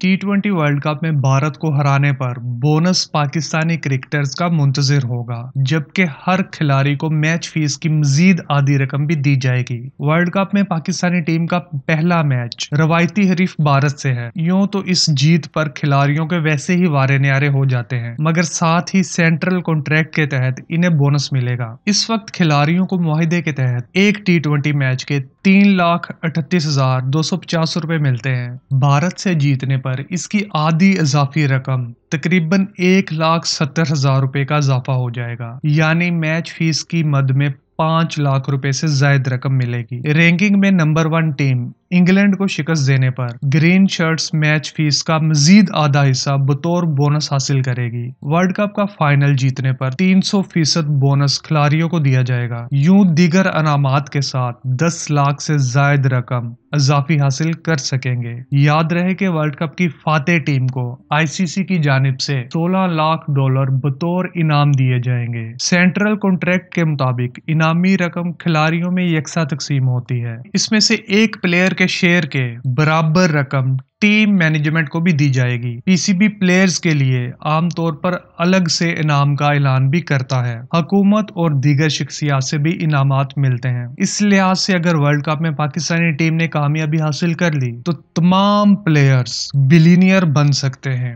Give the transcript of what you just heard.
T twenty world cup में भारत को हराने पर बोनस पाकिस्तानी क्रिकेटर्स का मुंतजर होगा, जबकि हर खिलाड़ी को मैच फ़ीस की मजीद आधी रकम भी दी जाएगी। वर्ल्ड कप में पाकिस्तानी टीम का पहला मैच रवायती हरीफ भारत से है। यूँ तो इस जीत पर खिलाड़ियों के वैसे ही वारे न्यारे हो जाते हैं, मगर साथ ही सेंट्रल कॉन्ट्रैक्ट के तहत इन्हें बोनस मिलेगा। इस वक्त खिलाड़ियों को मुहिदे के तहत एक टी ट्वेंटी मैच के तीन लाख अठतीस हज़ार दो सौ पचास रुपए मिलते हैं। भारत से जीतने पर इसकी आधी इजाफी रकम तकरीबन एक लाख सत्तर हज़ार रुपए का इजाफा हो जाएगा। यानी मैच फ़ीस की मद में पाँच लाख रुपए से जायद रकम मिलेगी। रैंकिंग में नंबर वन टीम इंग्लैंड को शिकस्त देने पर, ग्रीन शर्ट्स मैच फ़ीस का मजीद आधा हिस्सा बतौर बोनस हासिल करेगी। वर्ल्ड कप का फाइनल जीतने पर 300 फ़ीसद बोनस खिलाड़ियों को दिया जाएगा। यूँ दीगर अनामात के साथ 10 लाख से जायद रकम इजाफी हासिल कर सकेंगे। याद रहे कि वर्ल्ड कप की फाते टीम को आईसीसी की जानब से 16 लाख डॉलर बतौर इनाम दिए जाएँगे। सेंट्रल कॉन्ट्रैक्ट के मुताबिक इनामी रकम खिलाड़ियों में यकसा तकसीम होती है। इसमें से एक प्लेयर के शेयर के बराबर रकम टीम मैनेजमेंट को भी दी जाएगी। पीसीबी प्लेयर्स के लिए आमतौर पर अलग से इनाम का ऐलान भी करता है। हुकूमत और दीगर शख्सियात से भी इनाम मिलते हैं। इस लिहाज से अगर वर्ल्ड कप में पाकिस्तानी टीम ने कामयाबी हासिल कर ली तो तमाम प्लेयर्स बिलीनियर बन सकते हैं।